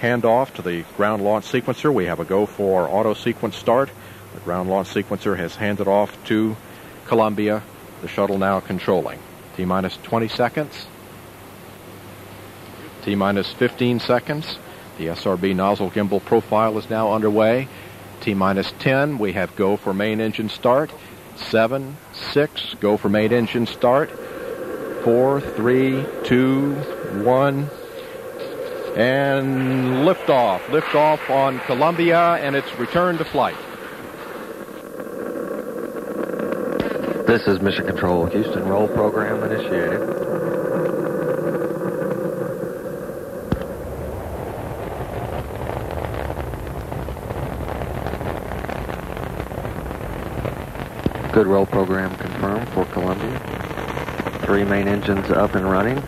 handoff to the ground launch sequencer. We have a go for auto sequence start. The ground launch sequencer has handed off to Columbia. The shuttle now controlling. T minus 20 seconds. T minus 15 seconds. The SRB nozzle gimbal profile is now underway. T minus 10. We have go for main engine start. 7, 6. Go for main engine start. 4, 3, 2, 1. And liftoff. Liftoff on Columbia and its return to flight. This is Mission Control. Houston roll program initiated. Good roll program confirmed for Columbia. Three main engines up and running.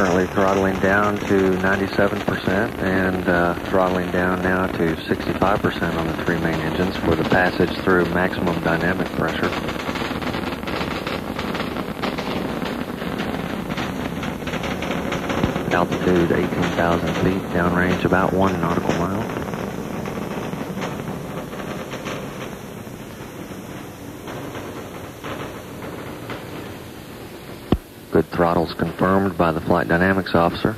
Currently throttling down to 97% and uh, throttling down now to 65% on the three main engines for the passage through maximum dynamic pressure. Altitude 18,000 feet, downrange about one nautical mile. Good throttles confirmed by the flight dynamics officer.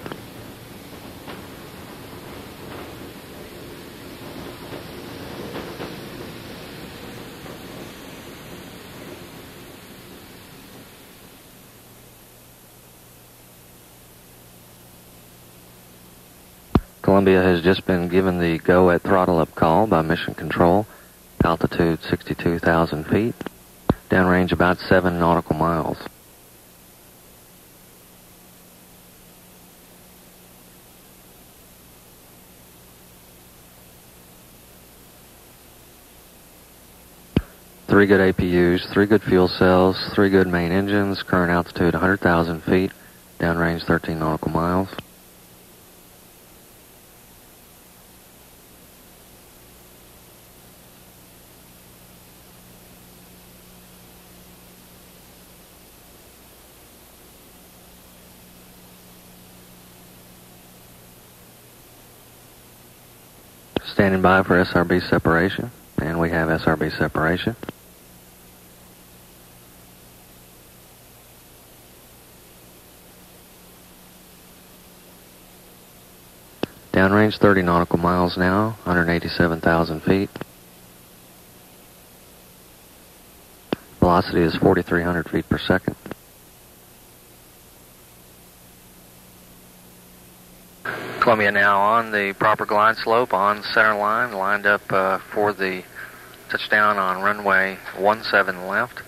Columbia has just been given the go at throttle up call by Mission Control. Altitude 62,000 feet. Downrange about 7 nautical miles. Three good APUs, three good fuel cells, three good main engines, current altitude 100,000 feet, downrange 13 nautical miles. Standing by for SRB separation, and we have SRB separation. Downrange 30 nautical miles now, 187,000 feet. Velocity is 4,300 feet per second. Columbia now on the proper glide slope on center line, lined up uh, for the touchdown on runway 17 left.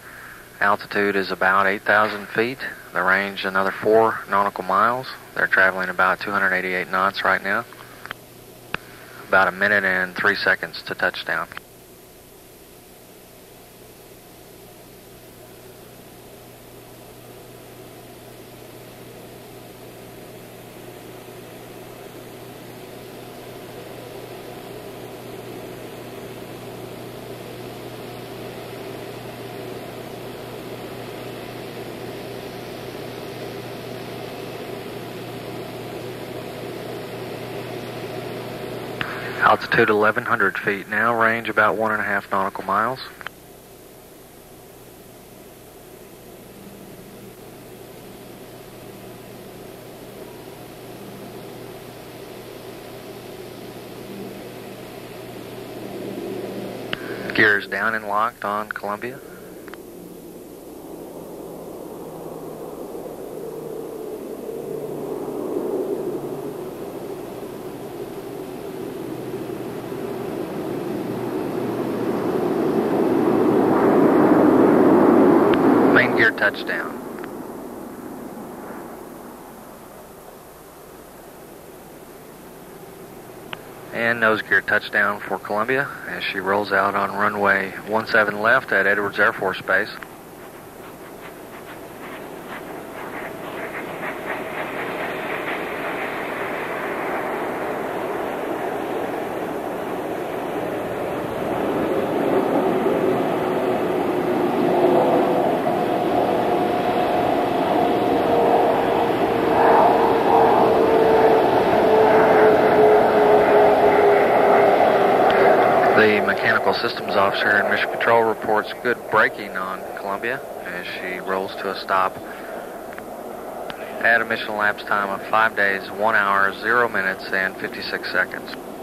Altitude is about 8,000 feet. The range another 4 nautical miles. They're traveling about 288 knots right now about a minute and three seconds to touchdown. Altitude 1100 feet now, range about one and a half nautical miles. Gears down and locked on Columbia. Touchdown. And nose gear touchdown for Columbia as she rolls out on runway 17 left at Edwards Air Force Base. The Mechanical Systems Officer in Mission Control reports good braking on Columbia as she rolls to a stop at a mission elapsed time of 5 days, 1 hour, 0 minutes, and 56 seconds.